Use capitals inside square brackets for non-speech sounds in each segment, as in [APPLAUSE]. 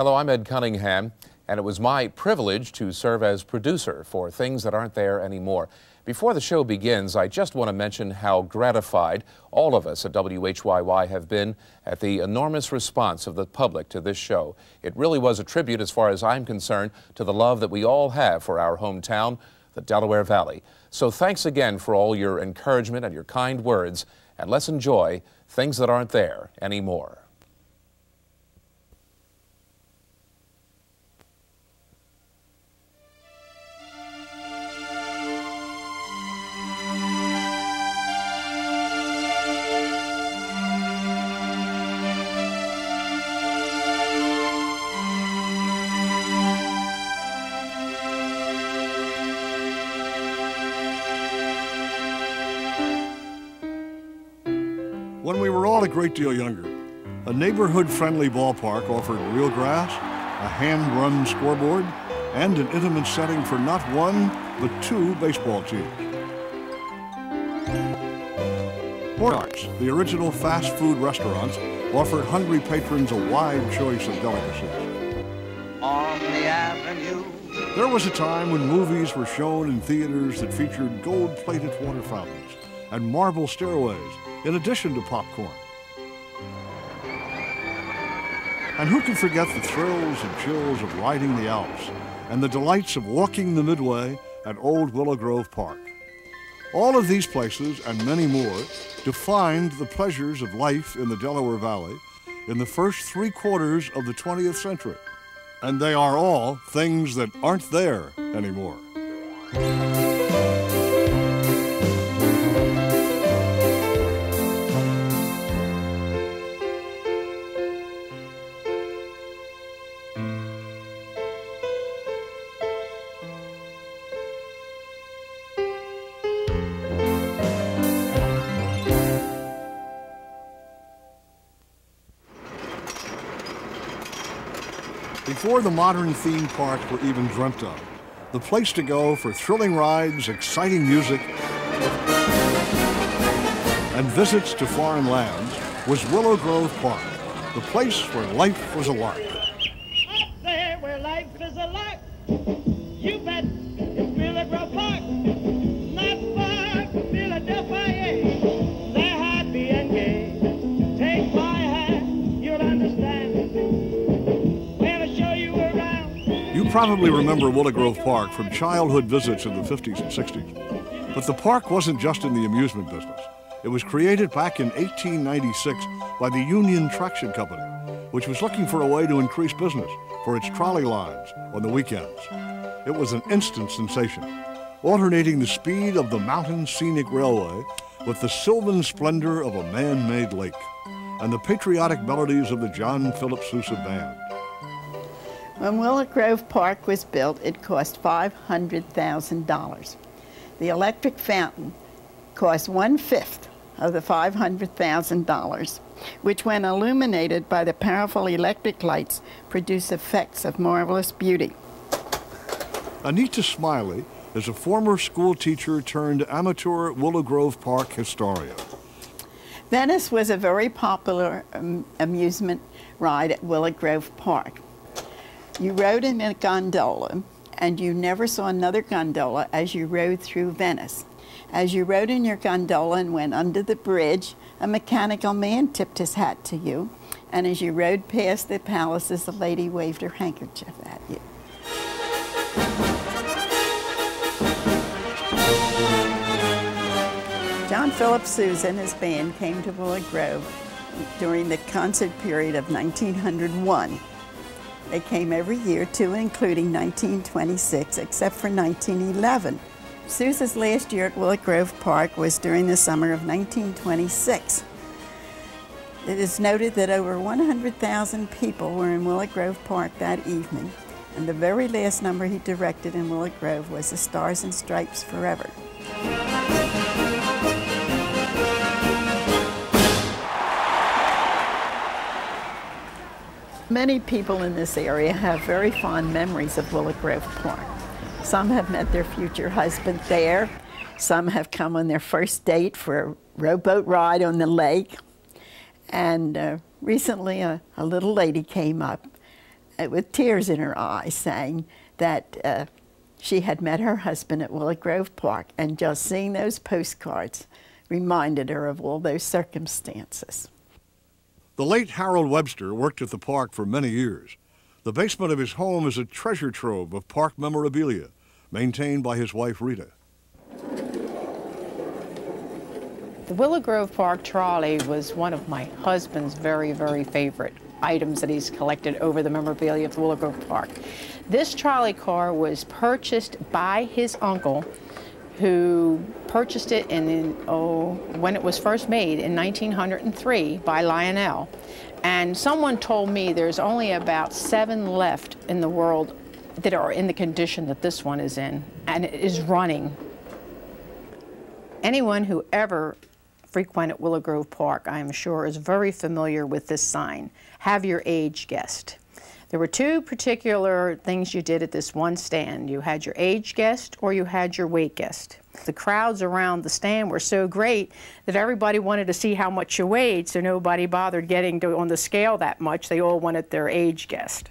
Hello, I'm Ed Cunningham, and it was my privilege to serve as producer for Things That Aren't There Anymore. Before the show begins, I just want to mention how gratified all of us at WHYY have been at the enormous response of the public to this show. It really was a tribute, as far as I'm concerned, to the love that we all have for our hometown, the Delaware Valley. So thanks again for all your encouragement and your kind words, and let's enjoy Things That Aren't There Anymore. Great deal younger, a neighborhood friendly ballpark offered real grass, a hand run scoreboard, and an intimate setting for not one, but two baseball teams. Portards, the original fast food restaurants, offered hungry patrons a wide choice of delicacies. on the avenue. There was a time when movies were shown in theaters that featured gold plated water fountains and marble stairways, in addition to popcorn. And who can forget the thrills and chills of riding the Alps and the delights of walking the Midway at Old Willow Grove Park? All of these places and many more defined the pleasures of life in the Delaware Valley in the first three quarters of the 20th century. And they are all things that aren't there anymore. Before the modern theme park were even dreamt of, the place to go for thrilling rides, exciting music, and visits to foreign lands was Willow Grove Park, the place where life was a probably remember Willow Grove Park from childhood visits in the 50s and 60s. But the park wasn't just in the amusement business. It was created back in 1896 by the Union Traction Company, which was looking for a way to increase business for its trolley lines on the weekends. It was an instant sensation, alternating the speed of the mountain scenic railway with the sylvan splendor of a man made lake and the patriotic melodies of the John Philip Sousa Band. When Willow Grove Park was built, it cost $500,000. The electric fountain cost one fifth of the $500,000, which, when illuminated by the powerful electric lights, produce effects of marvelous beauty. Anita Smiley is a former school teacher turned amateur Willow Grove Park historian. Venice was a very popular um, amusement ride at Willow Grove Park. You rode in a gondola, and you never saw another gondola as you rode through Venice. As you rode in your gondola and went under the bridge, a mechanical man tipped his hat to you, and as you rode past the palaces, a lady waved her handkerchief at you. John Philip Sousa and his band came to Willow Grove during the concert period of 1901. They came every year, too, including 1926, except for 1911. Sousa's last year at Willow Grove Park was during the summer of 1926. It is noted that over 100,000 people were in Willow Grove Park that evening, and the very last number he directed in Willow Grove was the Stars and Stripes Forever. Many people in this area have very fond memories of Willow Grove Park. Some have met their future husband there. Some have come on their first date for a rowboat ride on the lake. And uh, recently, a, a little lady came up uh, with tears in her eyes, saying that uh, she had met her husband at Willow Grove Park, and just seeing those postcards reminded her of all those circumstances. The late Harold Webster worked at the park for many years. The basement of his home is a treasure trove of park memorabilia, maintained by his wife Rita. The Willow Grove Park trolley was one of my husband's very, very favorite items that he's collected over the memorabilia of the Willow Grove Park. This trolley car was purchased by his uncle who purchased it in, oh, when it was first made in 1903 by Lionel. And someone told me there's only about seven left in the world that are in the condition that this one is in, and it is running. Anyone who ever frequented Willow Grove Park, I am sure, is very familiar with this sign, have your age guessed. There were two particular things you did at this one stand. You had your age guessed or you had your weight guessed. The crowds around the stand were so great that everybody wanted to see how much you weighed, so nobody bothered getting to, on the scale that much. They all wanted their age guessed.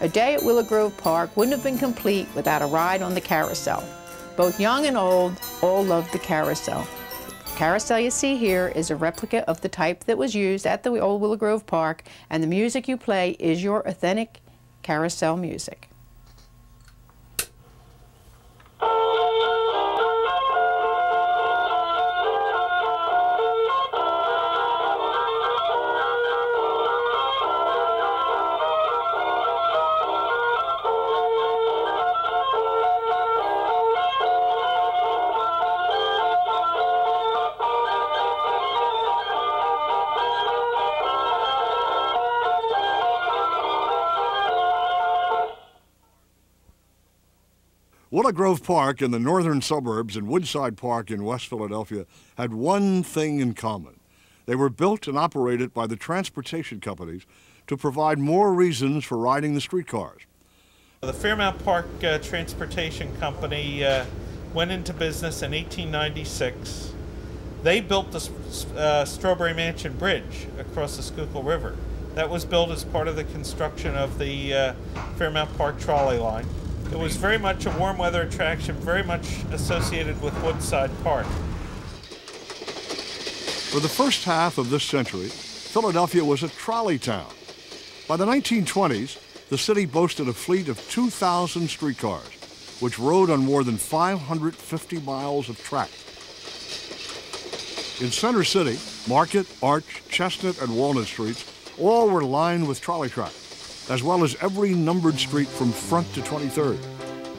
A day at Willow Grove Park wouldn't have been complete without a ride on the carousel. Both young and old all loved the carousel carousel you see here is a replica of the type that was used at the old Willow Grove Park, and the music you play is your authentic carousel music. Willow Grove Park in the northern suburbs and Woodside Park in West Philadelphia had one thing in common. They were built and operated by the transportation companies to provide more reasons for riding the streetcars. The Fairmount Park uh, Transportation Company uh, went into business in 1896. They built the uh, Strawberry Mansion Bridge across the Schuylkill River. That was built as part of the construction of the uh, Fairmount Park trolley line. It was very much a warm weather attraction, very much associated with Woodside Park. For the first half of this century, Philadelphia was a trolley town. By the 1920s, the city boasted a fleet of 2,000 streetcars, which rode on more than 550 miles of track. In Center City, Market, Arch, Chestnut, and Walnut Streets all were lined with trolley tracks as well as every numbered street from Front to 23rd.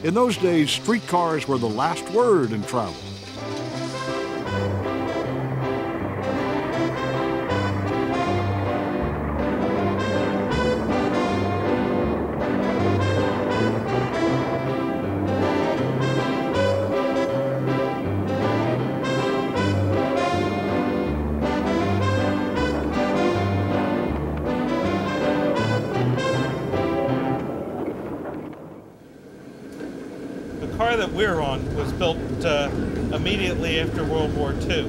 In those days, streetcars were the last word in travel. Immediately after World War II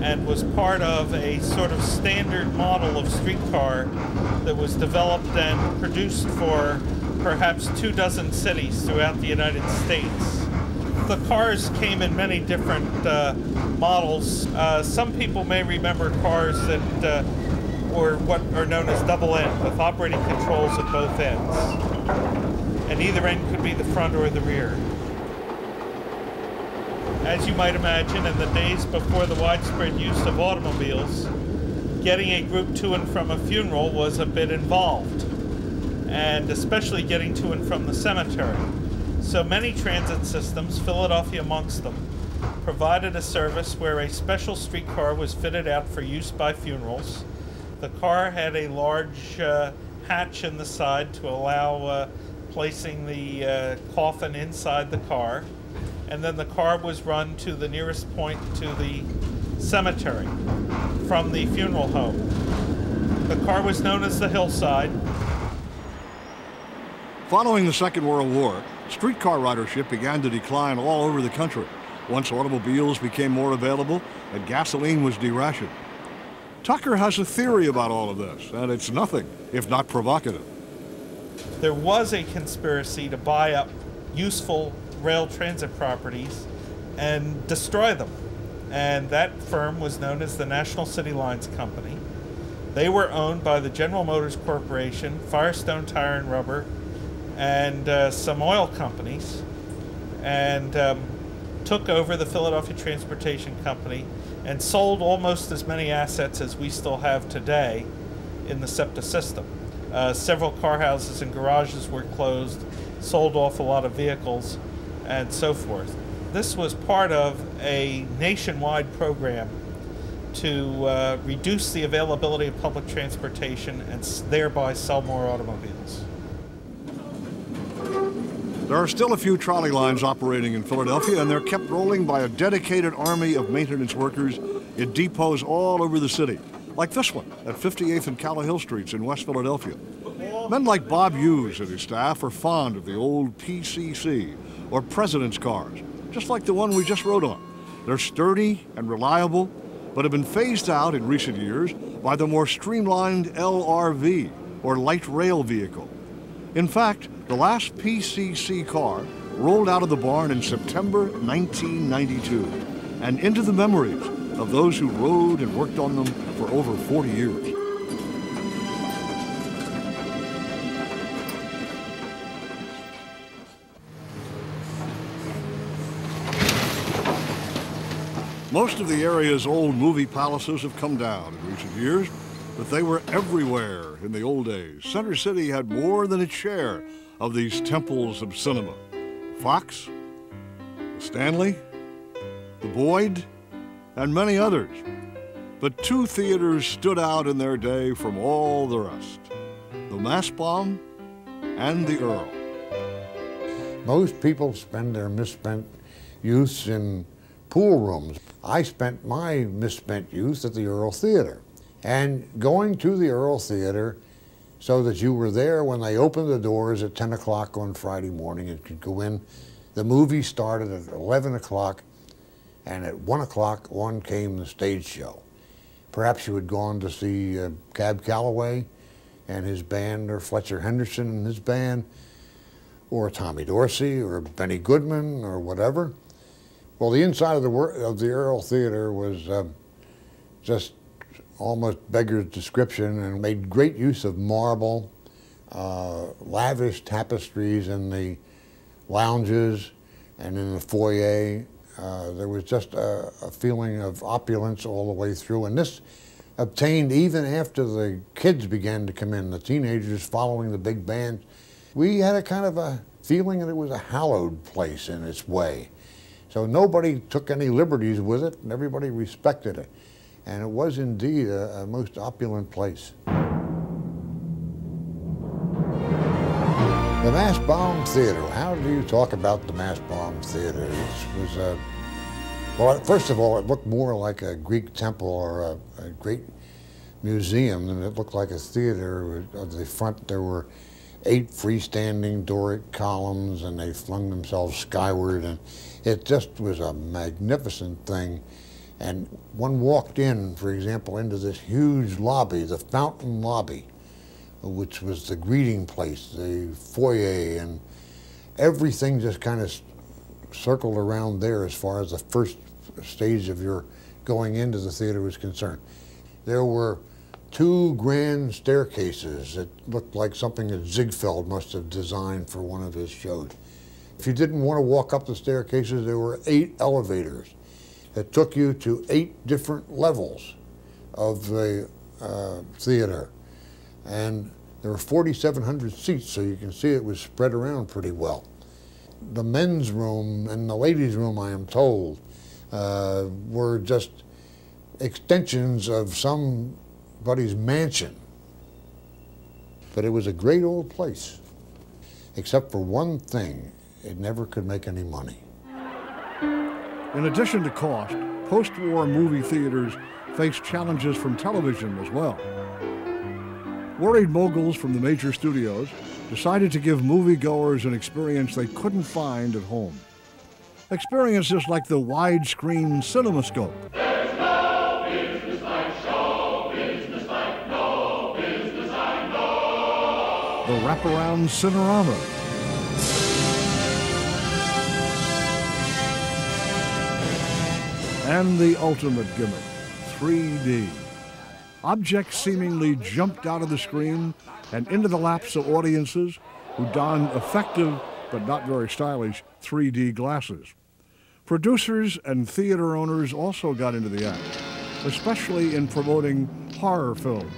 and was part of a sort of standard model of streetcar that was developed and produced for perhaps two dozen cities throughout the United States. The cars came in many different uh, models. Uh, some people may remember cars that uh, were what are known as double end with operating controls at both ends. And either end could be the front or the rear as you might imagine, in the days before the widespread use of automobiles, getting a group to and from a funeral was a bit involved, and especially getting to and from the cemetery. So many transit systems, Philadelphia amongst them, provided a service where a special streetcar was fitted out for use by funerals. The car had a large uh, hatch in the side to allow uh, placing the uh, coffin inside the car and then the car was run to the nearest point to the cemetery from the funeral home. The car was known as the Hillside. Following the Second World War, streetcar ridership began to decline all over the country once automobiles became more available and gasoline was derationed. Tucker has a theory about all of this, and it's nothing if not provocative. there was a conspiracy to buy up useful rail transit properties and destroy them. And that firm was known as the National City Lines Company. They were owned by the General Motors Corporation, Firestone Tire and Rubber, and uh, some oil companies, and um, took over the Philadelphia Transportation Company and sold almost as many assets as we still have today in the SEPTA system. Uh, several car houses and garages were closed, sold off a lot of vehicles, and so forth. This was part of a nationwide program to uh, reduce the availability of public transportation and thereby sell more automobiles. There are still a few trolley lines operating in Philadelphia, and they're kept rolling by a dedicated army of maintenance workers in depots all over the city, like this one at 58th and Callowhill Streets in West Philadelphia. Men like Bob Hughes and his staff are fond of the old PCC, or President's cars, just like the one we just rode on. They're sturdy and reliable, but have been phased out in recent years by the more streamlined LRV, or light rail vehicle. In fact, the last PCC car rolled out of the barn in September 1992 and into the memories of those who rode and worked on them for over 40 years. Most of the area's old movie palaces have come down in recent years, but they were everywhere in the old days. Center City had more than its share of these temples of cinema. Fox, Stanley, the Boyd, and many others. But two theaters stood out in their day from all the rest the Mastbaum and the Earle. Most people spend their misspent youths in pool rooms. I spent my misspent youth at the Earle Theater. And going to the Earle Theater so that you were there when they opened the doors at 10 o'clock on Friday morning and could go in. The movie started at 11 o'clock, and at 1 o'clock on came the stage show. Perhaps you had gone to see uh, Cab Calloway and his band, or Fletcher Henderson and his band, or Tommy Dorsey, or Benny Goodman, or whatever. Well, the inside of the, of the Earle Theater was um, just almost beggars description and made great use of marble, uh, lavish tapestries in the lounges and in the foyer. Uh, there was just a, a, feeling of opulence all the way through. And this obtained even after the kids began to come in, the teenagers following the big band. We had a kind of a feeling that it was a hallowed place in its way. So nobody took any liberties with it and everybody respected it and it was indeed a, a most opulent place. The Mastbaum Theater. How do you talk about the Mastbaum Theater? It was a, uh, well, first of all, it looked more like a Greek temple or a, a great museum than it looked like a theater. At the front, there were eight freestanding Doric columns, and they flung themselves skyward, and it just was a magnificent thing. And one walked in, for example, into this huge lobby, the fountain lobby, which was the greeting place, the foyer, and everything just kind of circled around there as far as the first stage of your going into the theater was concerned. There were two grand staircases that looked like something that Ziegfeld must have designed for one of his shows. If you didn't want to walk up the staircases, there were eight elevators that took you to eight different levels of the uh, theater. And there were 4,700 seats, so you can see it was spread around pretty well. The men's room and the ladies' room, I am told, uh, were just extensions of somebody's mansion. But it was a great old place, except for one thing, it never could make any money. In addition to cost, post-war movie theaters faced challenges from television as well. Worried moguls from the major studios decided to give moviegoers an experience they couldn't find at home. Experiences like the widescreen cinemascope. the wraparound Cinerama. And the ultimate gimmick, 3D. Objects seemingly jumped out of the screen and into the laps of audiences who donned effective but not very stylish 3D glasses. Producers and theater owners also got into the act, especially in promoting horror films.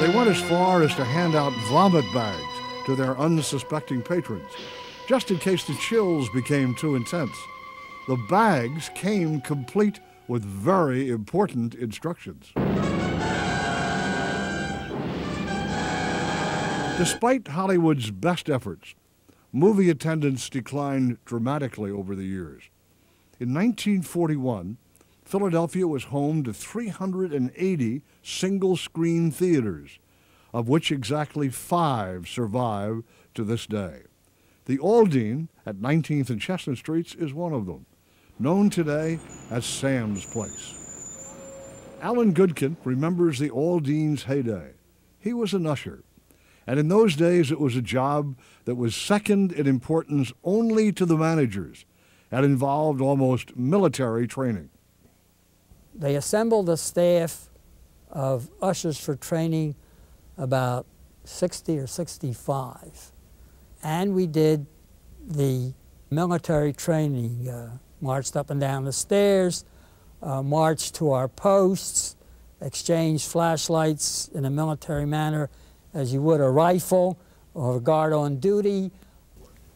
They went as far as to hand out vomit bags to their unsuspecting patrons, just in case the chills became too intense. The bags came complete with very important instructions. Despite Hollywood's best efforts, movie attendance declined dramatically over the years. In 1941, Philadelphia was home to 380 single screen theaters, of which exactly five survive to this day. The Aldine at 19th and Chestnut Streets is one of them, known today as Sam's Place. Alan Goodkin remembers the Aldine's heyday. He was an usher, and in those days it was a job that was second in importance only to the managers and involved almost military training. They assembled a staff of ushers for training about 60 or 65. And we did the military training, uh, marched up and down the stairs, uh, marched to our posts, exchanged flashlights in a military manner as you would a rifle or a guard on duty.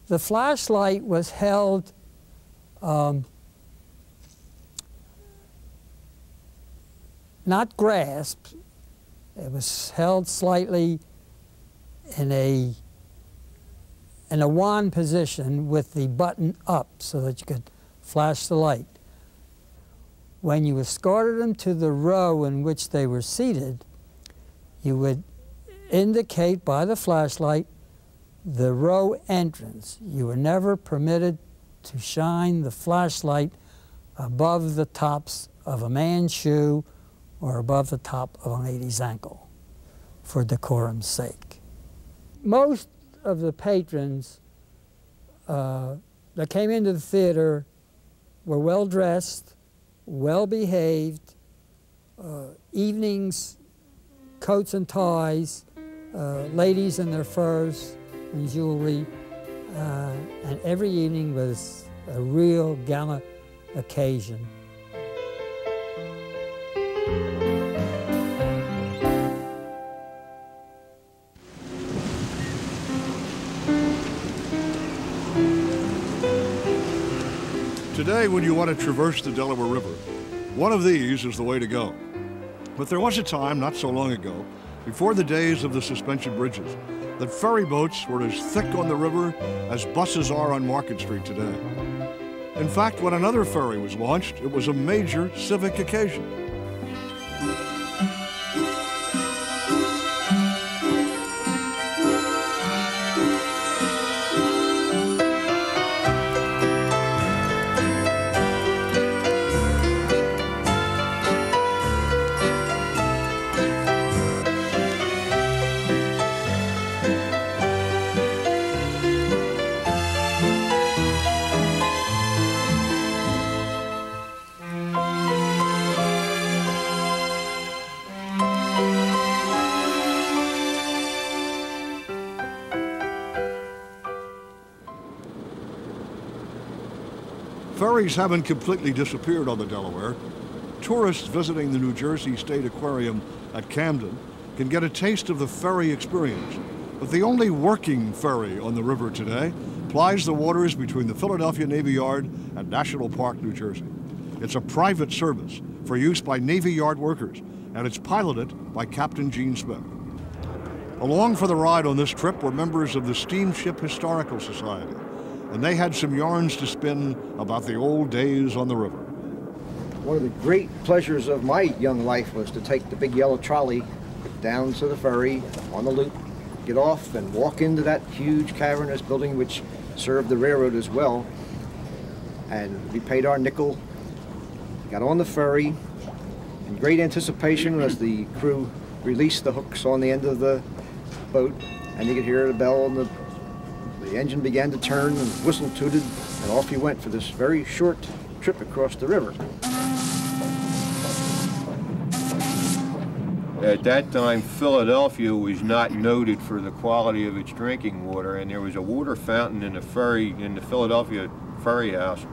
The flashlight was held um, not grasped, it was held slightly in a in a wand position with the button up so that you could flash the light. When you escorted them to the row in which they were seated, you would indicate by the flashlight the row entrance. You were never permitted to shine the flashlight above the tops of a man's shoe or above the top of a lady's ankle for decorum's sake. Most of the patrons uh, that came into the theater were well dressed, well behaved, uh, evenings, coats and ties, uh, ladies in their furs and jewelry, uh, and every evening was a real gala occasion. Today, when you want to traverse the Delaware River, one of these is the way to go. But there was a time, not so long ago, before the days of the suspension bridges, that ferry boats were as thick on the river as buses are on Market Street today. In fact, when another ferry was launched, it was a major civic occasion. Ferries haven't completely disappeared on the Delaware. Tourists visiting the New Jersey State Aquarium at Camden can get a taste of the ferry experience. But the only working ferry on the river today plies the waters between the Philadelphia Navy Yard and National Park, New Jersey. It's a private service for use by Navy Yard workers, and it's piloted by Captain Gene Smith. Along for the ride on this trip were members of the Steamship Historical Society, and they had some yarns to spin about the old days on the river. One of the great pleasures of my young life was to take the big yellow trolley down to the ferry on the loop, get off and walk into that huge cavernous building which served the railroad as well. And we paid our nickel, got on the ferry, in great anticipation as the crew released the hooks on the end of the boat, and you could hear the bell and the, the engine began to turn and whistle tooted, and off he went for this very short trip across the river. At that time, Philadelphia was not noted for the quality of its drinking water, and there was a water fountain in the ferry, in the Philadelphia ferry house,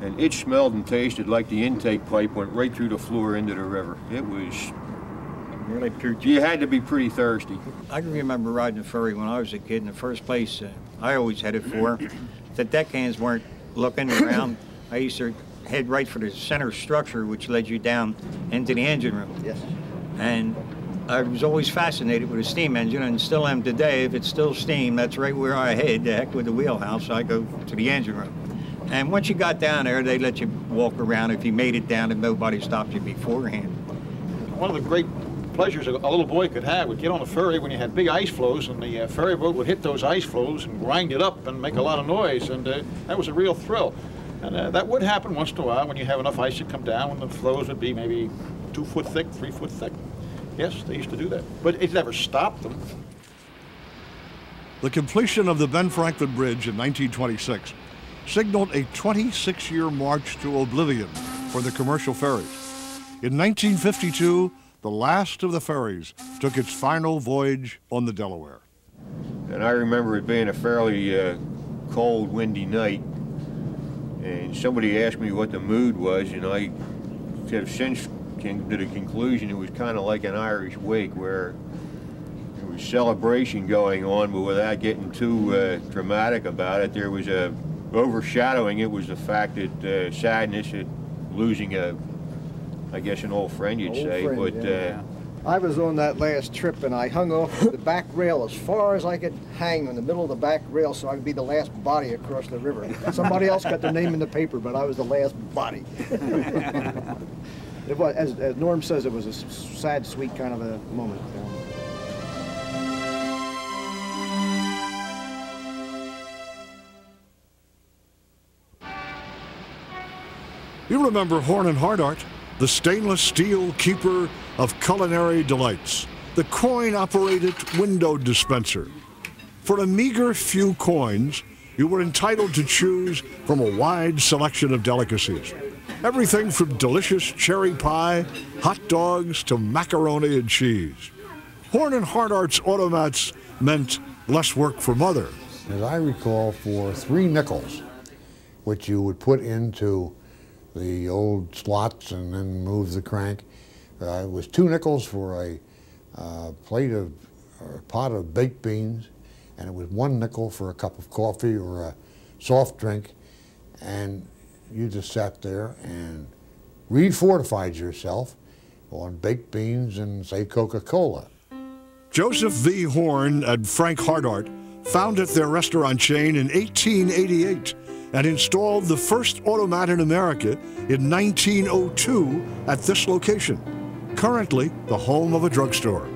and it smelled and tasted like the intake pipe went right through the floor into the river. It was really pure. You had to be pretty thirsty. I can remember riding a ferry when I was a kid. In the first place, uh, I always headed for the deckhands weren't looking around. I used to head right for the center structure, which led you down into the engine room. Yes. And I was always fascinated with a steam engine, and still am today. If it's still steam, that's right where I head. The heck with the wheelhouse. I go to the engine room. And once you got down there, they let you walk around if you made it down and nobody stopped you beforehand. One of the great pleasures a little boy could have would get on a ferry when you had big ice floes, and the uh, ferry boat would hit those ice floes and grind it up and make a lot of noise, and uh, that was a real thrill. And uh, that would happen once in a while when you have enough ice to come down, when the floes would be maybe two foot thick, three foot thick. Yes, they used to do that, but it never stopped them. The completion of the Ben Franklin Bridge in 1926 signaled a 26 year march to oblivion for the commercial ferries. In 1952, the last of the ferries took its final voyage on the Delaware. And I remember it being a fairly uh, cold, windy night, and somebody asked me what the mood was, and I have since came to the conclusion it was kind of like an Irish wake where there was celebration going on, but without getting too uh, dramatic about it, there was a overshadowing it was the fact that uh, sadness at losing a, I guess an old friend you'd Old say, friend, but yeah. uh, I was on that last trip and I hung off the back rail as far as I could hang on the middle of the back rail so I could be the last body across the river. Somebody else got their name in the paper, but I was the last body. it was, as, as Norm says, it was a sad, sweet kind of a moment. You remember Horn and Hardart, the stainless steel keeper of culinary delights, the coin operated window dispenser. For a meager few coins, you were entitled to choose from a wide selection of delicacies. Everything from delicious cherry pie, hot dogs, to macaroni and cheese. Horn and Hardart's automats meant less work for Mother. As I recall, for three nickels, which you would put into the old slots and then move the crank, uh, it was two nickels for a uh, plate of, or a pot of baked beans, and it was one nickel for a cup of coffee or a soft drink, and you just sat there and re-fortified yourself on baked beans and, say, Coca-Cola. Joseph V. Horn and Frank Hardart founded their restaurant chain in 1888 and installed the first automat in America in 1902 at this location, currently the home of a drugstore.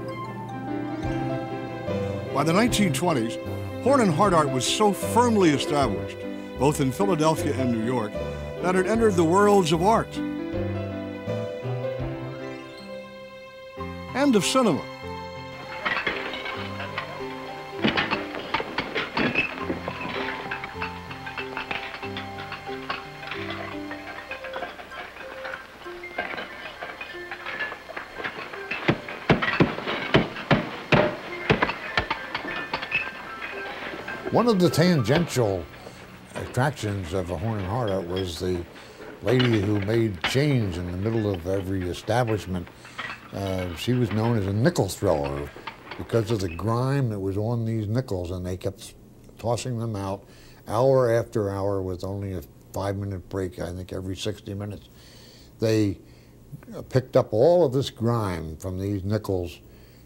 By the 1920s, Horn and Hardart was so firmly established, both in Philadelphia and New York, that it entered the worlds of art and of cinema. One of the tangential attractions of a Horn and Hardart was the lady who made change in the middle of every establishment. Uh, she was known as a nickel thrower because of the grime that was on these nickels, and they kept tossing them out hour after hour with only a five-minute break, I think, every 60 minutes. They picked up all of this grime from these nickels,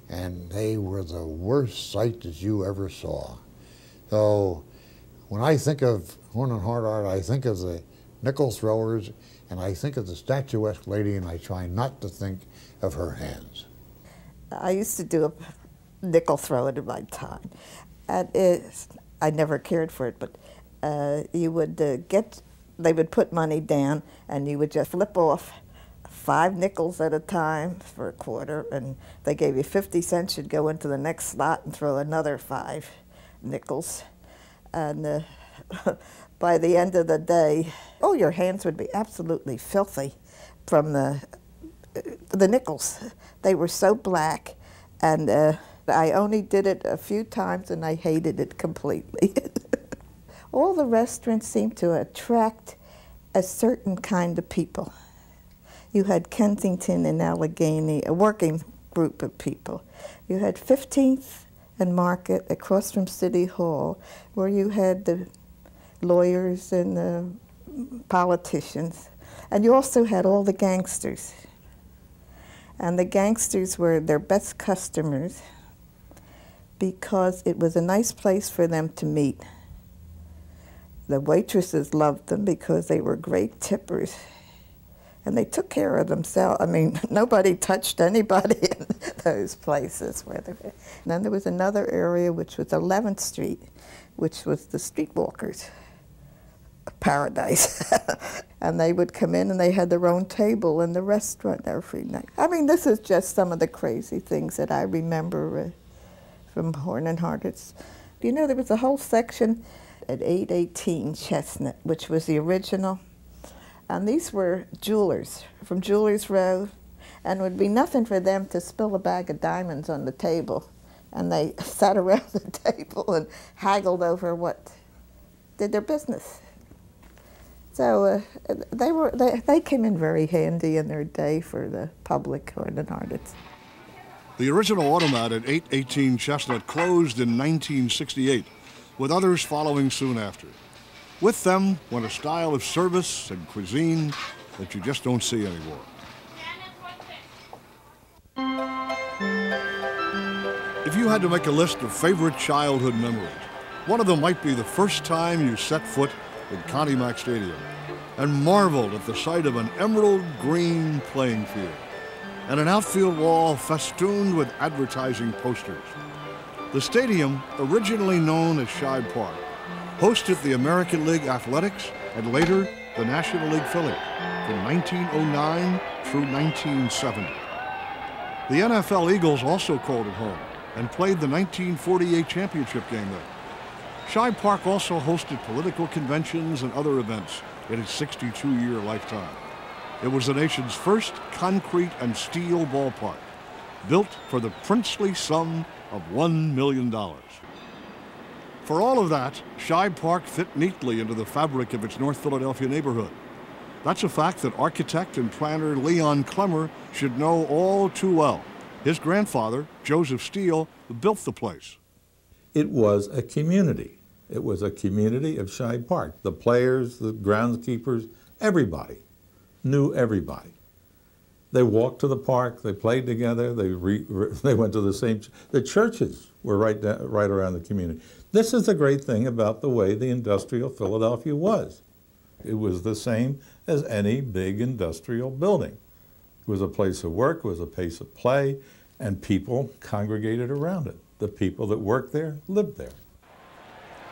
and they were the worst sight that you ever saw. So when I think of Horn and Hardart, I think of the nickel throwers, and I think of the statuesque lady, and I try not to think of her hands. I used to do a nickel throw in my time, and it, I never cared for it. But uh, you would uh, get, they would put money down, and you would just flip off five nickels at a time for a quarter, and they gave you 50 cents, you'd go into the next slot and throw another five nickels. And uh, [LAUGHS] by the end of the day, oh, your hands would be absolutely filthy from the, the nickels. They were so black, and uh, I only did it a few times and I hated it completely. [LAUGHS] All the restaurants seemed to attract a certain kind of people. You had Kensington and Allegheny, a working group of people. You had 15th and Market across from City Hall, where you had the lawyers and the politicians. And you also had all the gangsters. And the gangsters were their best customers because it was a nice place for them to meet. The waitresses loved them because they were great tippers. And they took care of themselves. I mean, [LAUGHS] nobody touched anybody those places. Where they then there was another area, which was 11th Street, which was the streetwalkers' paradise. [LAUGHS] and they would come in and they had their own table in the restaurant every night. I mean, this is just some of the crazy things that I remember uh, from Horn and Hardart. Do you know there was a whole section at 818 Chestnut, which was the original. And these were jewelers from Jewelers Row, and it would be nothing for them to spill a bag of diamonds on the table. And they [LAUGHS] sat around the table and haggled over what did their business. So uh, they were they, they came in very handy in their day for the public or the artists. The original automat at 818 Chestnut closed in 1968 with others following soon after. With them went a style of service and cuisine that you just don't see anymore. If you had to make a list of favorite childhood memories, one of them might be the first time you set foot in Connie Mack Stadium and marveled at the sight of an emerald green playing field and an outfield wall festooned with advertising posters. The stadium, originally known as Shibe Park, hosted the American League Athletics and later the National League Phillies from 1909 through 1970. The NFL Eagles also called it home and played the 1948 championship game there. Shibe Park also hosted political conventions and other events in its 62-year lifetime. It was the nation's first concrete and steel ballpark, built for the princely sum of $1 million. For all of that, Shibe Park fit neatly into the fabric of its North Philadelphia neighborhood. That's a fact that architect and planner Leon Klemmer should know all too well. His grandfather, Joseph Steele, built the place. It was a community. It was a community of Shibe Park. The players, the groundskeepers, everybody knew everybody. They walked to the park. They played together. They re, re, [LAUGHS] they went to the same. The churches were right down, right around the community. This is the great thing about the way the industrial Philadelphia was. It was the same as any big industrial building. It was a place of work. It was a place of play, and people congregated around it. The people that worked there lived there.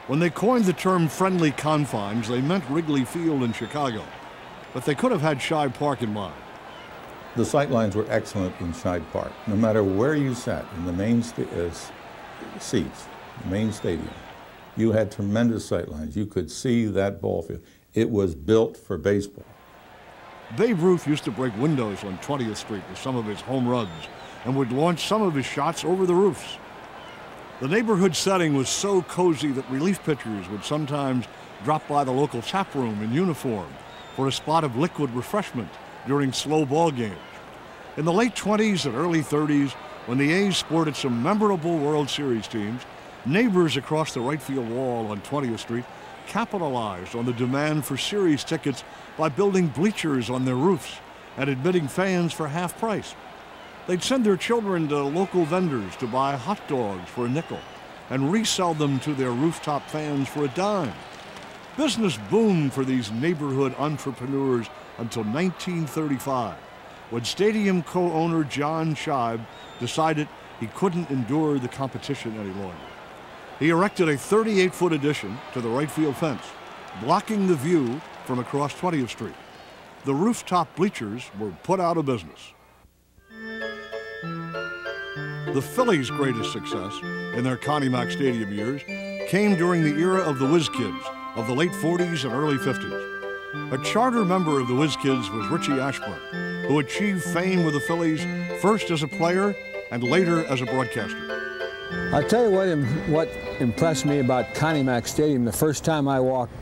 When they coined the term friendly confines, they meant Wrigley Field in Chicago, but they could have had Shibe Park in mind. The sight lines were excellent in Shibe Park. No matter where you sat in the main uh, seats, the main stadium, you had tremendous sight lines. You could see that ball field. It was built for baseball. Babe Ruth used to break windows on 20th Street with some of his home runs and would launch some of his shots over the roofs. The neighborhood setting was so cozy that relief pitchers would sometimes drop by the local tap room in uniform for a spot of liquid refreshment during slow ball games. In the late 20s and early 30s, when the A's sported some memorable World Series teams, neighbors across the right field wall on 20th Street capitalized on the demand for series tickets by building bleachers on their roofs and admitting fans for half price. They'd send their children to local vendors to buy hot dogs for a nickel and resell them to their rooftop fans for a dime. Business boomed for these neighborhood entrepreneurs until 1935, when stadium co-owner John Shibe decided he couldn't endure the competition any longer. He erected a 38-foot addition to the right field fence, blocking the view from across 20th Street. the rooftop bleachers were put out of business. The Phillies' greatest success in their Connie Mack Stadium years came during the era of the Whiz Kids of the late 40s and early 50s. A charter member of the Whiz Kids was Richie Ashburn, who achieved fame with the Phillies first as a player and later as a broadcaster. I'll tell you what, what impressed me about Connie Mack Stadium the first time I walked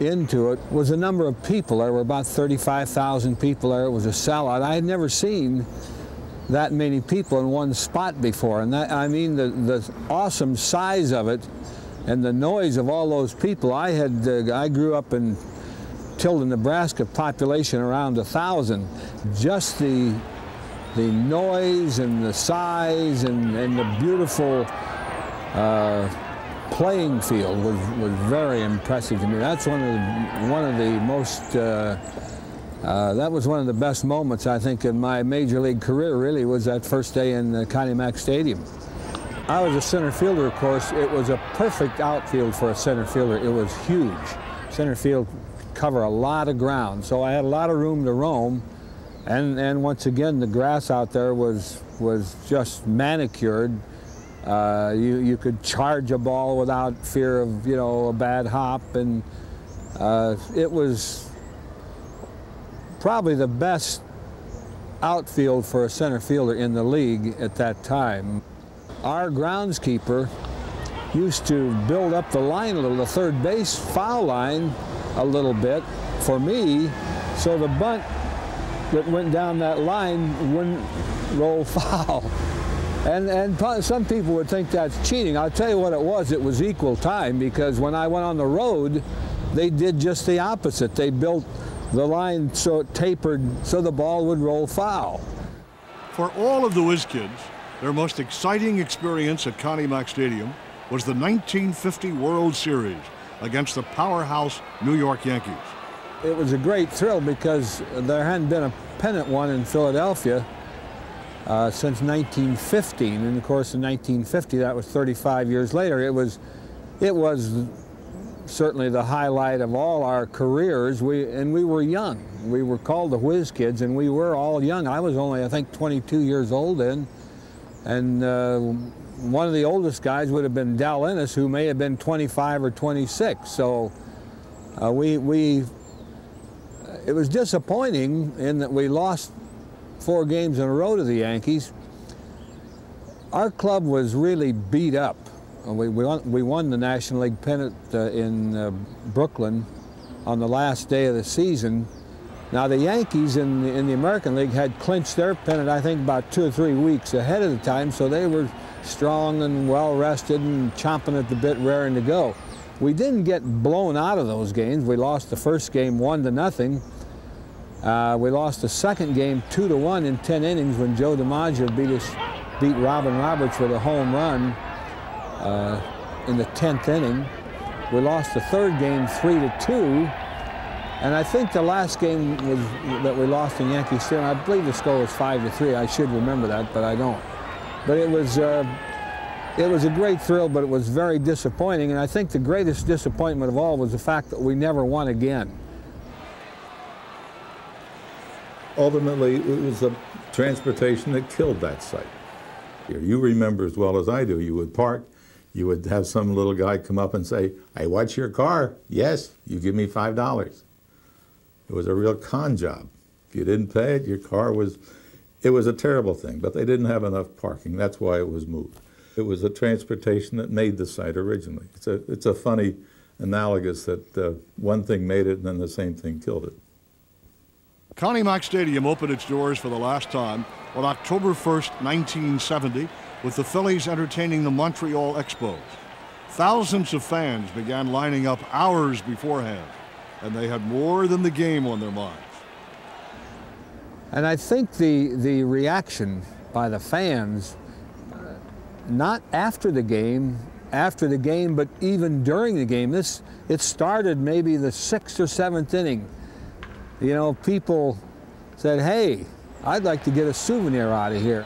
into it was the number of people. There were about 35,000 people there. It was a sellout. I had never seen that many people in one spot before. And that, I mean, the, the awesome size of it and the noise of all those people. I had, uh, I grew up in Tilden, Nebraska, population around a thousand. Just the the noise and the size and, and the beautiful uh, playing field was, was very impressive to me. That's one of the, one of the most, uh, uh, that was one of the best moments, I think, in my major league career, really, was that first day in the Connie Mack Stadium. I was a center fielder, of course. It was a perfect outfield for a center fielder. It was huge. Center field cover a lot of ground, so I had a lot of room to roam. And, and once again, the grass out there was, was just manicured. Uh, you, you could charge a ball without fear of, you know, a bad hop. And uh, it was probably the best outfield for a center fielder in the league at that time. Our groundskeeper used to build up the line a little, the third base foul line a little bit for me, so the bunt that went down that line wouldn't roll [LAUGHS] foul. And, and some people would think that's cheating. I'll tell you what it was. It was equal time because when I went on the road, they did just the opposite. They built the line so it tapered so the ball would roll foul. For all of the Whiz Kids, their most exciting experience at Connie Mack Stadium was the 1950 World Series against the powerhouse New York Yankees. It was a great thrill because there hadn't been a pennant won in Philadelphia uh, since 1915. And of course, in 1950, that was 35 years later. It was, it was certainly the highlight of all our careers. We and we were young. We were called the Whiz Kids, and we were all young. I was only, I think, 22 years old then, and uh, one of the oldest guys would have been Del Ennis, who may have been 25 or 26. So uh, we we it was disappointing in that we lost four games in a row to the Yankees. Our club was really beat up. We, we, won, we won the National League pennant uh, in uh, Brooklyn on the last day of the season. Now the Yankees in the, in the American League had clinched their pennant, I think, about two or three weeks ahead of the time, so they were strong and well rested and chomping at the bit, raring to go. We didn't get blown out of those games. We lost the first game one to nothing. Uh, we lost the second game two to one in 10 innings when Joe DiMaggio beat us, beat Robin Roberts with a home run uh, in the 10th inning. We lost the third game three to two. And I think the last game was that we lost in Yankee Stadium. I believe the score was five to three. I should remember that, but I don't. But it was uh, it was a great thrill, but it was very disappointing. And I think the greatest disappointment of all was the fact that we never won again. Ultimately, it was the transportation that killed that site. You remember as well as I do, you would park, you would have some little guy come up and say, I watch your car? Yes, you give me $5. It was a real con job. If you didn't pay it, your car was, it was a terrible thing, but they didn't have enough parking. That's why it was moved. It was the transportation that made the site originally. It's a, it's a funny analogous that uh, one thing made it and then the same thing killed it. Connie Mack Stadium opened its doors for the last time on October 1st, 1970, with the Phillies entertaining the Montreal Expos. Thousands of fans began lining up hours beforehand, and they had more than the game on their minds. And I think the, the reaction by the fans, uh, not after the game, after the game, but even during the game, this, it started maybe the sixth or seventh inning you know, people said, hey, I'd like to get a souvenir out of here.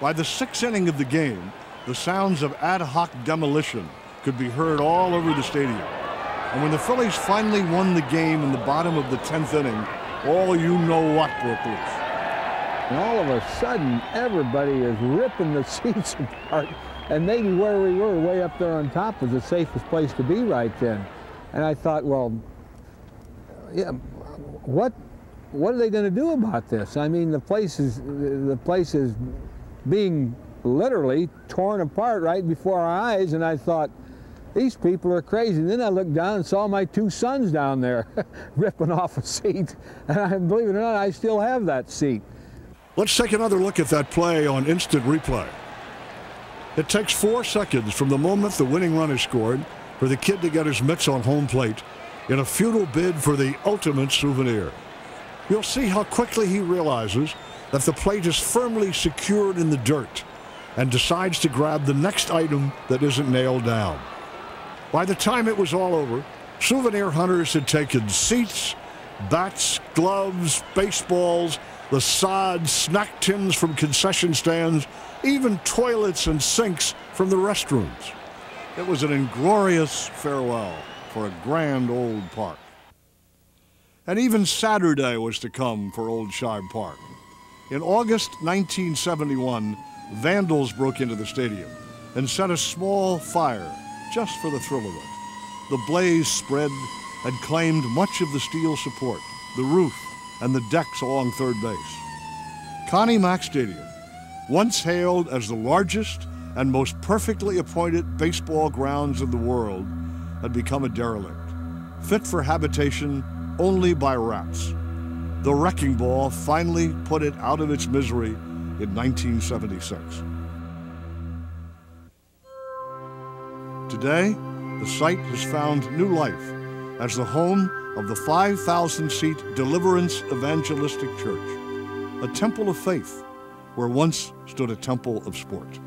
By the sixth inning of the game, the sounds of ad hoc demolition could be heard all over the stadium. And when the Phillies finally won the game in the bottom of the 10th inning, all you know what broke loose. And all of a sudden, everybody is ripping the [LAUGHS] seats apart. And maybe where we were, way up there on top, was the safest place to be right then. And I thought, well, yeah, what, what are they going to do about this? I mean, the place is, the place is being literally torn apart right before our eyes. And I thought, these people are crazy. And then I looked down and saw my two sons down there [LAUGHS] ripping off a seat. And I, believe it or not, I still have that seat. Let's take another look at that play on instant replay. It takes four seconds from the moment the winning run is scored for the kid to get his mitts on home plate in a futile bid for the ultimate souvenir. You'll see how quickly he realizes that the plate is firmly secured in the dirt and decides to grab the next item that isn't nailed down. By the time it was all over, souvenir hunters had taken seats, bats, gloves, baseballs, the sod, snack tins from concession stands, even toilets and sinks from the restrooms. It was an inglorious farewell for a grand old park. And even Saturday was to come for Old Shibe Park. In August 1971, vandals broke into the stadium and set a small fire just for the thrill of it. The blaze spread and claimed much of the steel support, the roof, and the decks along third base. Connie Mack Stadium, once hailed as the largest and most perfectly appointed baseball grounds in the world, had become a derelict, fit for habitation only by rats. The wrecking ball finally put it out of its misery in 1976. Today, the site has found new life as the home of the 5,000 seat Deliverance Evangelistic Church, a temple of faith where once stood a temple of sport.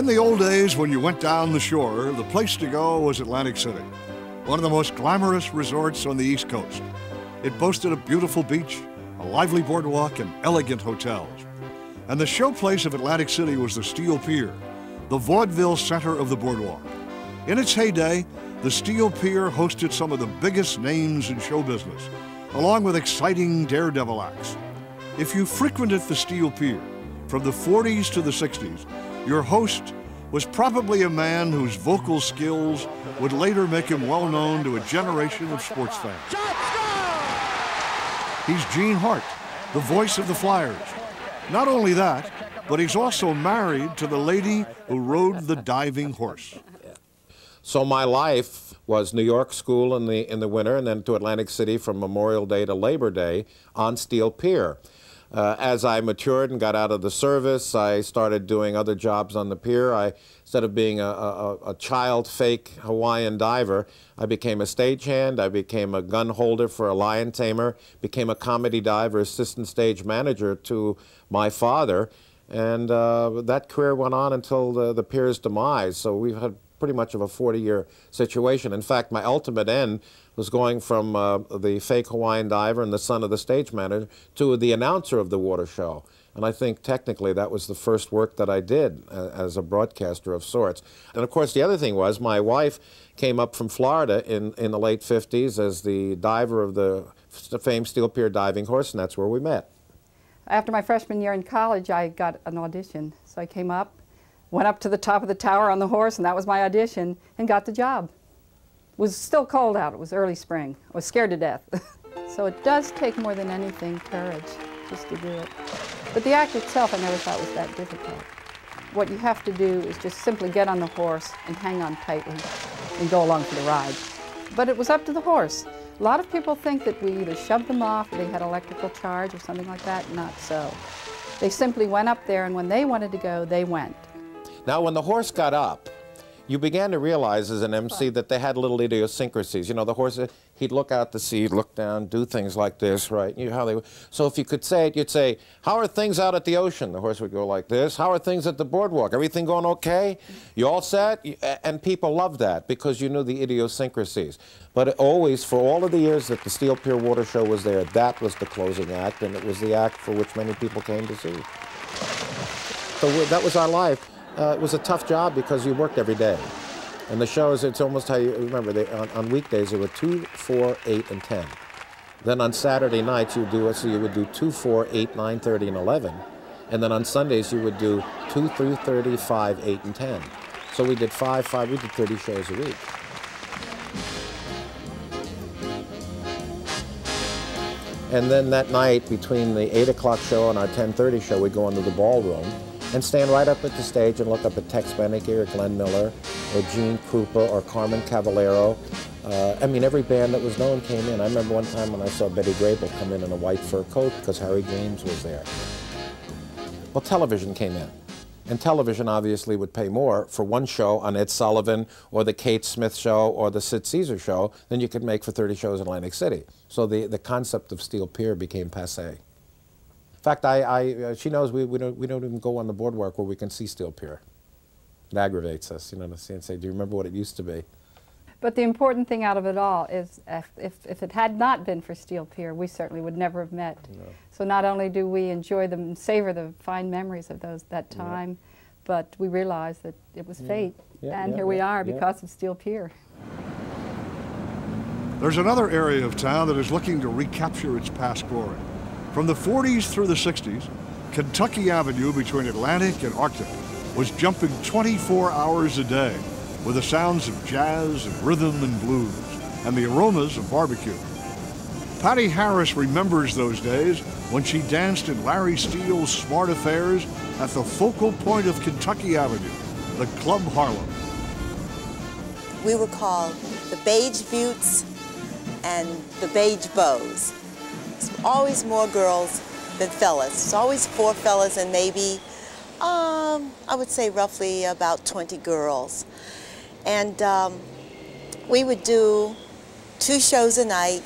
In the old days, when you went down the shore, the place to go was Atlantic City, one of the most glamorous resorts on the East Coast. It boasted a beautiful beach, a lively boardwalk, and elegant hotels. And the showplace of Atlantic City was the Steel Pier, the vaudeville center of the boardwalk. In its heyday, the Steel Pier hosted some of the biggest names in show business, along with exciting daredevil acts. If you frequented the Steel Pier from the 40s to the 60s, your host was probably a man whose vocal skills would later make him well known to a generation of sports fans. He's Gene Hart, the voice of the Flyers. Not only that, but he's also married to the lady who rode the diving horse. So my life was New York school in the in the winter, and then to Atlantic City from Memorial Day to Labor Day on Steel Pier. Uh, as I matured and got out of the service, I started doing other jobs on the pier. I, instead of being a, a, a child fake Hawaiian diver, I became a stagehand. I became a gun holder for a lion tamer. Became a comedy diver, assistant stage manager to my father, and uh, that career went on until the, the pier's demise. So we've had pretty much of a 40-year situation. In fact, my ultimate end was going from uh, the fake Hawaiian diver and the son of the stage manager to the announcer of the water show. And I think technically that was the first work that I did uh, as a broadcaster of sorts. And of course, the other thing was my wife came up from Florida in, in the late 50s as the diver of the famed Steel Pier diving horse, and that's where we met. After my freshman year in college, I got an audition. So I came up, went up to the top of the tower on the horse, and that was my audition, and got the job It was still cold out. It was early spring. I was scared to death. [LAUGHS] so it does take more than anything courage just to do it. But the act itself I never thought was that difficult. What you have to do is just simply get on the horse and hang on tightly and go along for the ride. But it was up to the horse. A lot of people think that we either shoved them off or they had electrical charge or something like that. Not so. They simply went up there and when they wanted to go, they went. Now when the horse got up, you began to realize as an MC that they had little idiosyncrasies. You know, the horse, he'd look out to sea, look down, do things like this, right? You know how they. So if you could say it, you'd say, "How are things out at the ocean?" The horse would go like this. "How are things at the boardwalk? Everything going okay? You all set?" And people loved that because you knew the idiosyncrasies. But always, for all of the years that the Steel Pier Water Show was there, that was the closing act, and it was the act for which many people came to see. So that was our life. Uh, it was a tough job because you worked every day. And the shows, it's almost how you remember, they, on, on, weekdays there were 2, 4, 8, and 10. Then on Saturday nights you would do it, so you would do 2, 4, 8, 9, 30, and 11. And then on Sundays you would do 2, 3, 30, 5, 8, and 10. So we did 5, 5, we did 30 shows a week. And then that night between the 8 o'clock show and our 10.30 show, we'd go into the ballroom and stand right up at the stage and look up at Tex Beneke or Glenn Miller or Gene Krupa or Carmen Cavallaro. Uh, I mean, every band that was known came in. I remember one time when I saw Betty Grable come in in a white fur coat because Harry James was there. Well, television came in. And television obviously would pay more for one show on Ed Sullivan or the Kate Smith show or the Sid Caesar show than you could make for 30 shows in Atlantic City. So the, the concept of Steel Pier became passe. In fact, I, I, uh, she knows we, we, don't, we don't even go on the boardwalk where we can see Steel Pier. It aggravates us, you know, to see and say, do you remember what it used to be? But the important thing out of it all is if, if, if it had not been for Steel Pier, we certainly would never have met. No. So not only do we enjoy them and savor the fine memories of those that time, yeah. but we realize that it was fate. Yeah, and here we are because of Steel Pier. There's another area of town that is looking to recapture its past glory. From the 40s through the 60s, Kentucky Avenue between Atlantic and Arctic was jumping 24 hours a day with the sounds of jazz and rhythm and blues and the aromas of barbecue. Patty Harris remembers those days when she danced in Larry Steele's Smart Affairs at the focal point of Kentucky Avenue, the Club Harlem. We were called the Beige Beauts and the Beige Bows. Always more girls than fellas. It's always four fellas and maybe, um, I would say roughly about 20 girls. And um, we would do two shows a night,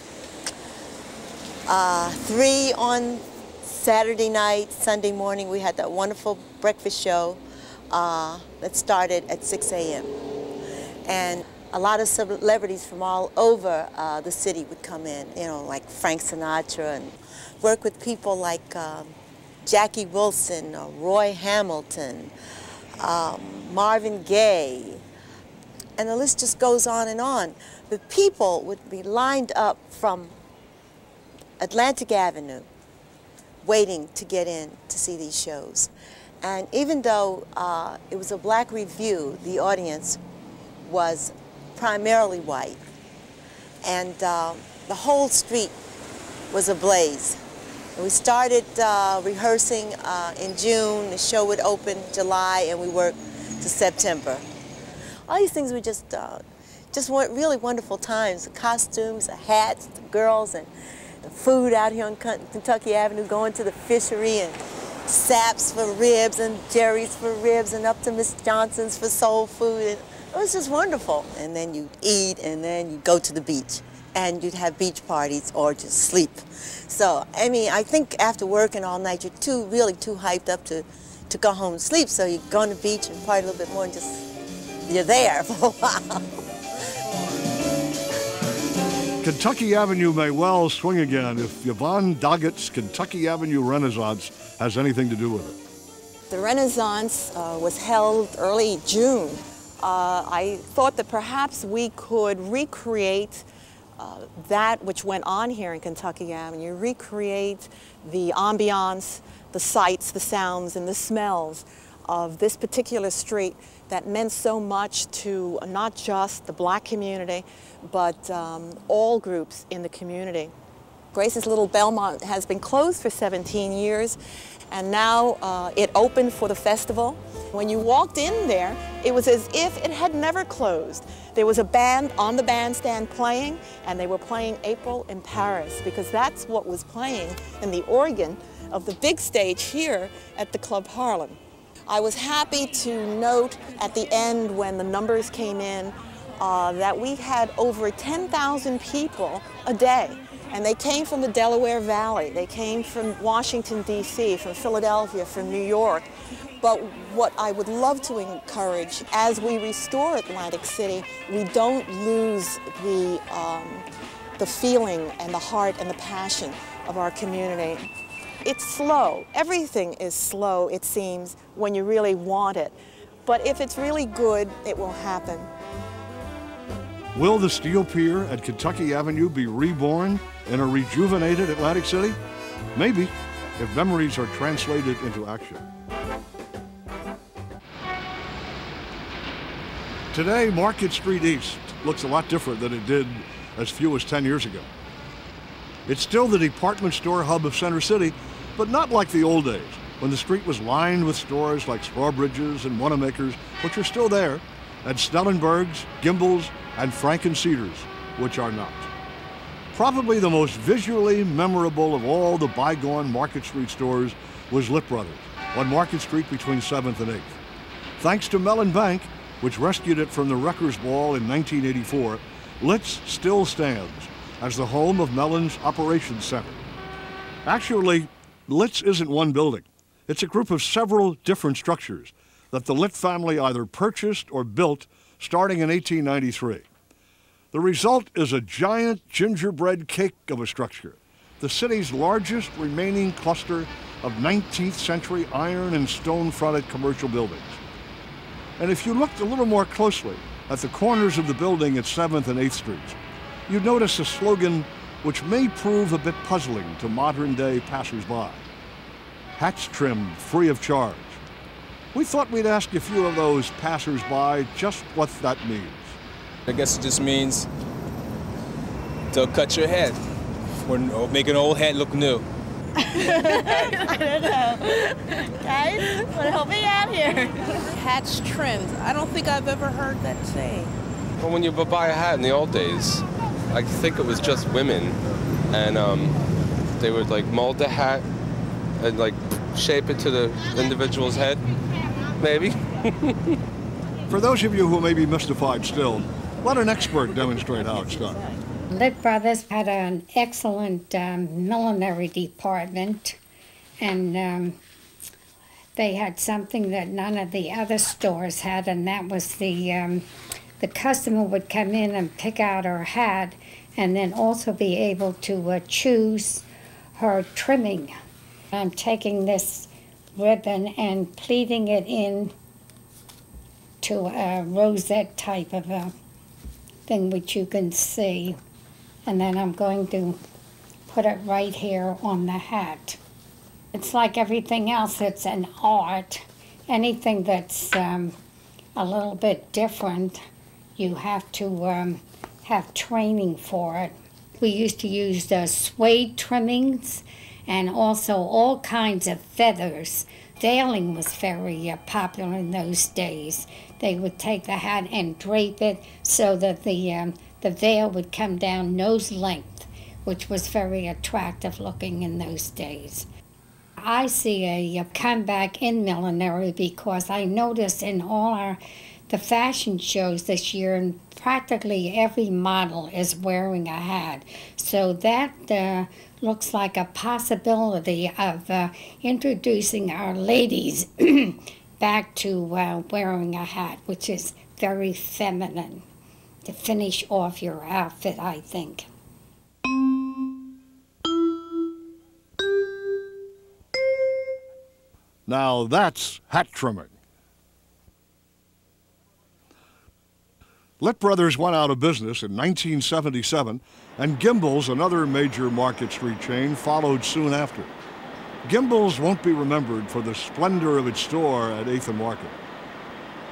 uh, three on Saturday night, Sunday morning. We had that wonderful breakfast show uh, that started at 6 a.m. And a lot of celebrities from all over uh, the city would come in, you know, like Frank Sinatra and work with people like um, Jackie Wilson, or Roy Hamilton, um, Marvin Gaye, and the list just goes on and on. The people would be lined up from Atlantic Avenue waiting to get in to see these shows. And even though uh, it was a black revue, the audience was primarily white. And uh, the whole street was ablaze. we started uh, rehearsing uh, in June. The show would open July, and we worked to September. All these things were just, uh, just really wonderful times. The costumes, the hats, the girls, and the food out here on Kentucky Avenue, going to the fishery and Saps for ribs and Jerry's for ribs and up to Miss Johnson's for soul food. And it was just wonderful. And then you eat and then you go to the beach and you'd have beach parties or just sleep. So, I mean, I think after working all night, you're too, really too hyped up to, to go home and sleep. So you go on the beach and party a little bit more and just, you're there [LAUGHS] for a while. Kentucky Avenue may well swing again if Yvonne Doggett's Kentucky Avenue Renaissance has anything to do with it. The Renaissance uh, was held early June uh, I thought that perhaps we could recreate uh, that which went on here in Kentucky Avenue, recreate the ambiance, the sights, the sounds, and the smells of this particular street that meant so much to not just the black community, but um, all groups in the community. Grace's Little Belmont has been closed for 17 years, and now uh, it opened for the festival. When you walked in there, it was as if it had never closed. There was a band on the bandstand playing, and they were playing April in Paris, because that's what was playing in the organ of the big stage here at the Club Harlem. I was happy to note at the end when the numbers came in uh, that we had over 10,000 people a day. And they came from the Delaware Valley. They came from Washington, D.C., from Philadelphia, from New York. But what I would love to encourage as we restore Atlantic City, we don't lose the, um, the feeling and the heart and the passion of our community. It's slow. Everything is slow, it seems, when you really want it. But if it's really good, it will happen. Will the steel pier at Kentucky Avenue be reborn in a rejuvenated Atlantic City? Maybe, if memories are translated into action. Today, Market Street East looks a lot different than it did as few as 10 years ago. It's still the department store hub of Center City, but not like the old days, when the street was lined with stores like Strawbridge's and Wanamaker's, which are still there, and Snellenberg's, Gimbel's, and Frank and Seder's, which are not. Probably the most visually memorable of all the bygone Market Street stores was Lit Brothers on Market Street between 7th and 8th. Thanks to Mellon Bank, which rescued it from the Wreckers Ball in 1984, Lit's still stands as the home of Mellon's Operations Center. Actually, Lit's isn't one building. It's a group of several different structures that the Lit family either purchased or built starting in 1893. The result is a giant gingerbread cake of a structure, the city's largest remaining cluster of 19th century iron and stone fronted commercial buildings. And if you looked a little more closely at the corners of the building at 7th and 8th Streets, you'd notice a slogan which may prove a bit puzzling to modern day passersby. Hats trimmed free of charge. We thought we'd ask a few of those passersby just what that means. I guess it just means they'll cut your head or, or make an old head look new. I don't know. Guys, want to help me out here? Hats trimmed. I don't think I've ever heard that saying. Well, when you buy a hat in the old days, I think it was just women, and um, they would like mold the hat and like shape it to the individual's head, maybe. [LAUGHS] For those of you who may be mystified still, let an expert demonstrate how it's done. Lit Brothers had an excellent um, millinery department, and um, they had something that none of the other stores had, and that was the um, the customer would come in and pick out her hat, and then also be able to uh, choose her trimming. I'm taking this ribbon and pleating it in to a rosette type of a thing which you can see and then I'm going to put it right here on the hat. It's like everything else, it's an art. Anything that's um, a little bit different, you have to um, have training for it. We used to use the suede trimmings and also all kinds of feathers. Veiling was very uh, popular in those days. They would take the hat and drape it so that the um, the veil would come down nose length, which was very attractive looking in those days. I see a, a comeback in millinery because I noticed in all our the fashion shows this year, and practically every model is wearing a hat. So that uh, looks like a possibility of uh, introducing our ladies [CLEARS THROAT] back to uh, wearing a hat, which is very feminine to finish off your outfit, I think. Now that's hat trimming. Lit Brothers went out of business in 1977, and Gimbel's, another major Market Street chain, followed soon after. Gimbel's won't be remembered for the splendor of its store at 8th and Market.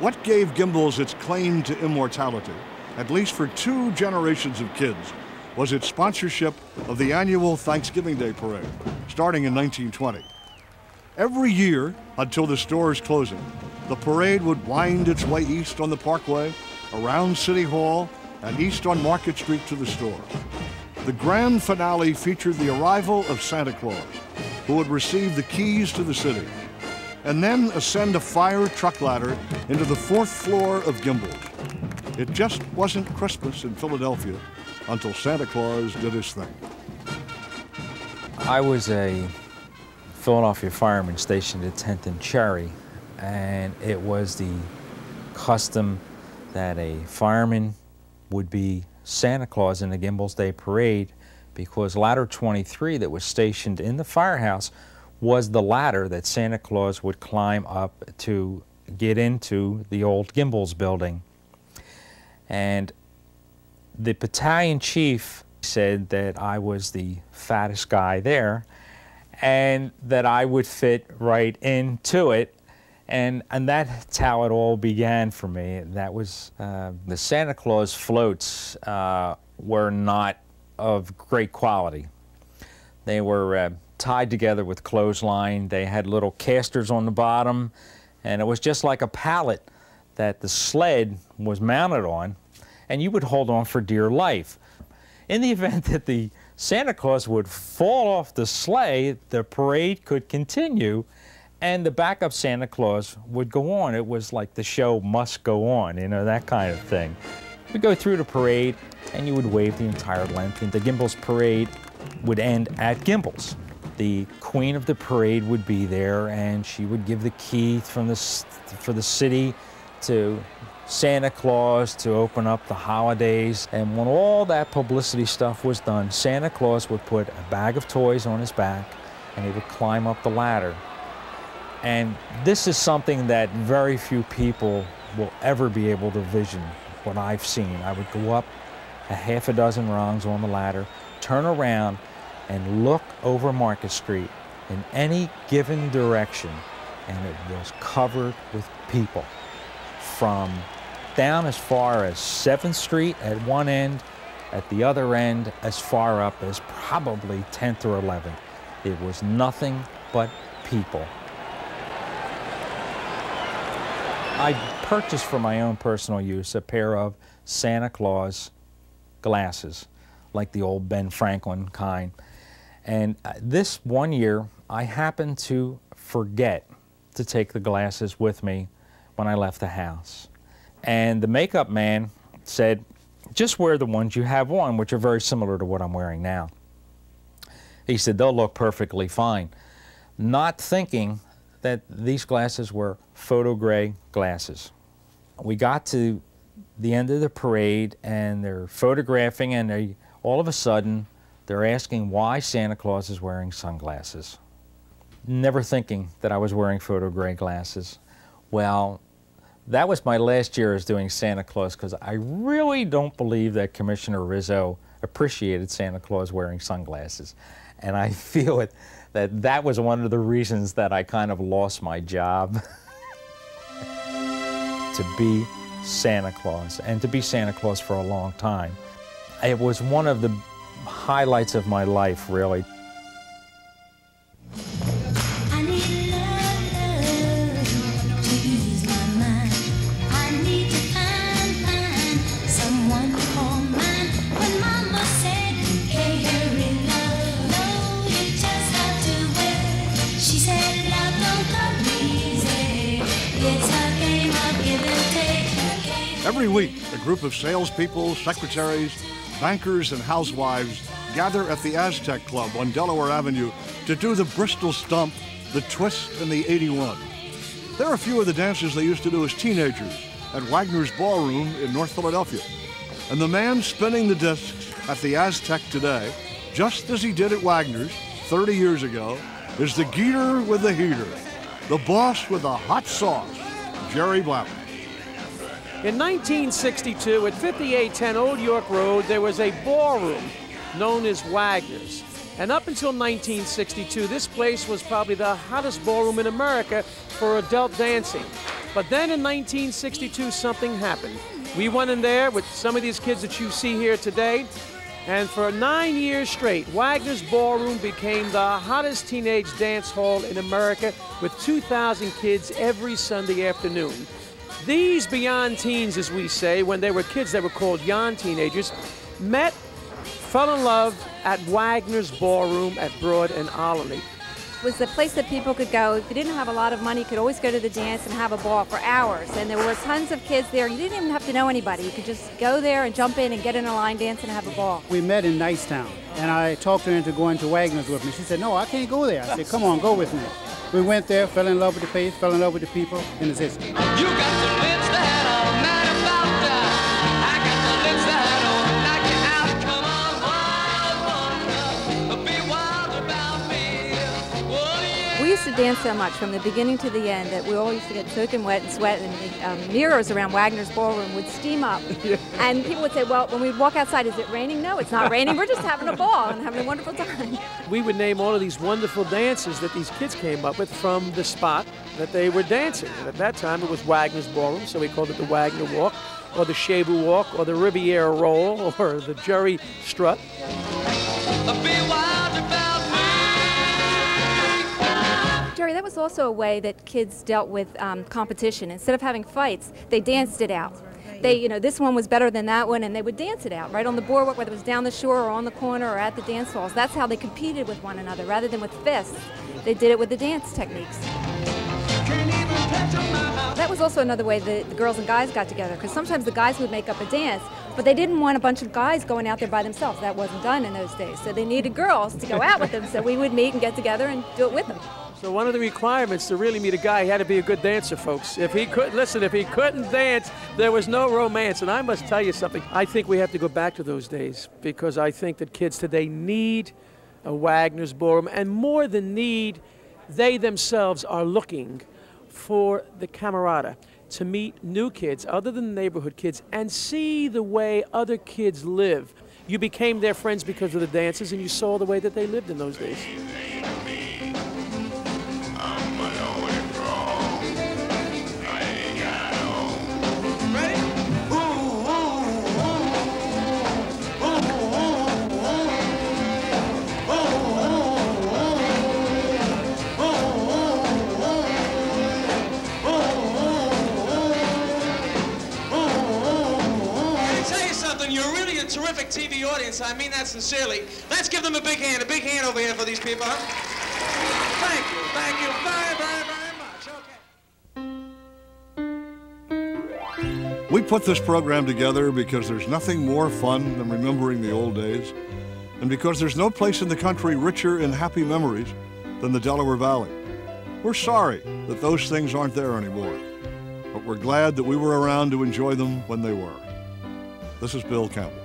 What gave Gimbel's its claim to immortality at least for two generations of kids, was its sponsorship of the annual Thanksgiving Day Parade, starting in 1920. Every year, until the store's closing, the parade would wind its way east on the Parkway, around City Hall, and east on Market Street to the store. The grand finale featured the arrival of Santa Claus, who would receive the keys to the city. and then ascend a fire truck ladder into the fourth floor of Gimbel's. It just wasn't Christmas in Philadelphia until Santa Claus did his thing. I was a Philadelphia fireman stationed at 10th and Cherry, and it was the custom that a fireman would be Santa Claus in the Gimbel's Day Parade because ladder 23 that was stationed in the firehouse was the ladder that Santa Claus would climb up to get into the old Gimbel's building. And the battalion chief said that I was the fattest guy there and that I would fit right into it. And, and that's how it all began for me. That was uh, the Santa Claus floats uh, were not of great quality. They were uh, tied together with clothesline. They had little casters on the bottom, and it was just like a pallet that the sled was mounted on, and you would hold on for dear life. In the [LAUGHS] event that the Santa Claus would fall off the sleigh, the parade could continue, and the backup Santa Claus would go on. It was like the show must go on, you know, that kind of thing. We go through the parade, and you would wave the entire length, and the Gimbel's parade would end at Gimbel's. The queen of the parade would be there, and she would give the key from the, for the city to Santa Claus to open up the holidays. And when all that publicity stuff was done, Santa Claus would put a bag of toys on his back and he would climb up the ladder. And this is something that very few people will ever be able to vision what I've seen. I would go up a half a dozen rungs on the ladder, turn around, and look over Market Street in any given direction, and it was covered with people from down as far as 7th Street at one end, at the other end as far up as probably 10th or 11th. It was nothing but people. I purchased for my own personal use a pair of Santa Claus glasses, like the old Ben Franklin kind. And uh, this one year, I happened to forget to take the glasses with me when I left the house. And the makeup man said, just wear the ones you have on, which are very similar to what I'm wearing now. He said, they'll look perfectly fine. Not thinking that these glasses were photo gray glasses. We got to the end of the parade and they're photographing and they, all of a sudden they're asking why Santa Claus is wearing sunglasses. Never thinking that I was wearing photo gray glasses. Well, that was my last year as doing Santa Claus because I really don't believe that Commissioner Rizzo appreciated Santa Claus wearing sunglasses. And I [LAUGHS] feel it, that that was one of the reasons that I kind of lost my job [LAUGHS] to be Santa Claus and to be Santa Claus for a long time. It was one of the highlights of my life, really. Group of salespeople, secretaries, bankers, and housewives gather at the Aztec Club on Delaware Avenue to do the Bristol Stomp, the Twist, and the 81. There are a few of the dances they used to do as teenagers at Wagner's Ballroom in North Philadelphia. And the man spinning the discs at the Aztec today, just as he did at Wagner's 30 years ago, is the Geator with the heater, the boss with the hot sauce, Jerry Blavat. In 1962, at 5810 Old York Road, there was a ballroom known as Wagner's. And up until 1962, this place was probably the hottest ballroom in America for adult dancing. But then in 1962, something happened. We went in there with some of these kids that you see here today, and for nine years straight, Wagner's Ballroom became the hottest teenage dance hall in America with 2,000 kids every Sunday afternoon. These beyond teens, as we say, when they were kids, they were called young teenagers, met, fell in love at Wagner's Ballroom at Broad and Olney. was the place that people could go. If you didn't have a lot of money, you could always go to the dance and have a ball for hours. And there were tons of kids there. You didn't even have to know anybody. You could just go there and jump in and get in a line dance and have a ball. We met in Nicetown, and I talked her into going to Wagner's with me. She said, no, I can't go there. I said, come on, go with me. We went there, fell in love with the place, fell in love with the people, and it's history. To dance so much from the beginning to the end that we all used to get soaking wet and sweat, and the um, mirrors around Wagner's ballroom would steam up. [LAUGHS] And people would say, Well, when we walk outside, is it raining? No, it's not raining. We're just having a ball and having a wonderful time. We would name all of these wonderful dances that these kids came up with from the spot that they were dancing. And at that time, it was Wagner's Ballroom, so we called it the Wagner Walk, or the Shebu Walk, or the Riviera Roll, [LAUGHS] or the Jerry Strut. Jerry, that was also a way that kids dealt with um, competition. Instead of having fights, they danced it out. They, you know, this one was better than that one, and they would dance it out right on the boardwalk, whether it was down the shore or on the corner or at the dance halls. That's how they competed with one another, rather than with fists. They did it with the dance techniques. That was also another way that the girls and guys got together, because sometimes the guys would make up a dance, but they didn't want a bunch of guys going out there by themselves. That wasn't done in those days. So they needed girls to go out with them, so we would meet and get together and do it with them. So one of the requirements to really meet a guy, he had to be a good dancer, folks. If he could listen, if he couldn't dance, there was no romance. And I must tell you something. I think we have to go back to those days because I think that kids today need a Wagner's ballroom, and more than need, they themselves are looking for the camarada to meet new kids other than neighborhood kids and see the way other kids live. You became their friends because of the dances, and you saw the way that they lived in those days. Terrific TV audience. I mean that sincerely. Let's give them a big hand. A big hand over here for these people? Thank you. Thank you very, very, very much. Okay. We put this program together because there's nothing more fun than remembering the old days, and because there's no place in the country richer in happy memories than the Delaware Valley. We're sorry that those things aren't there anymore, but we're glad that we were around to enjoy them when they were. This is Bill Campbell.